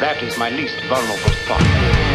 That is my least vulnerable spot.